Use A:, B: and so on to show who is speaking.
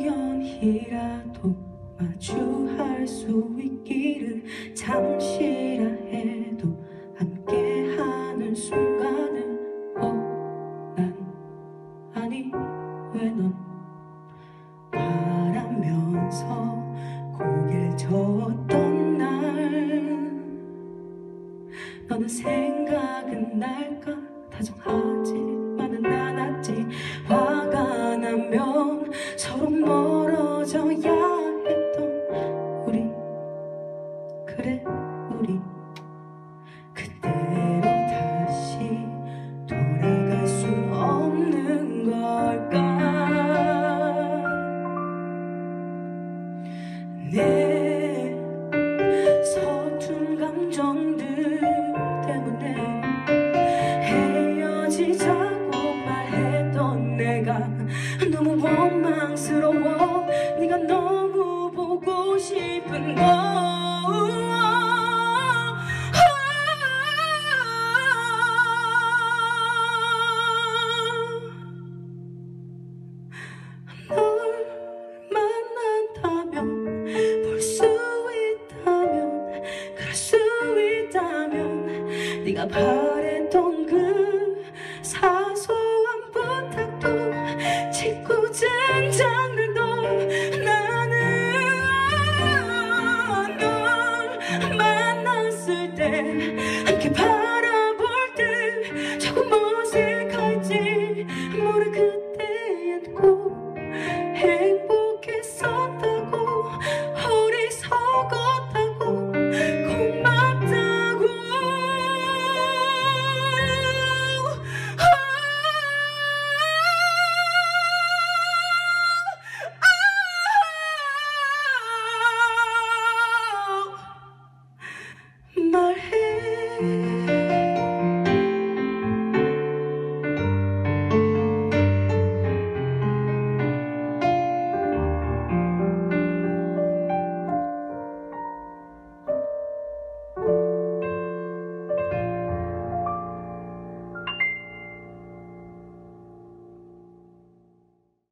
A: 우연히라도 마주할 수 있기를 잠시라 해도 함께하는 순간을 어난 아니 왜 넌 바라면서 고개를 저었던 날? 너는 생각은 날까? 다정하지만은 않았지 내 서툰 감정들 때문에 헤어지자고 말했던 내가 너무 원망스러워. 네가 너무 보고 싶은 거 수 있다면 네가 바랬던 그 사소한 부탁도 짓궂은 장난도 나는 널 만났을 때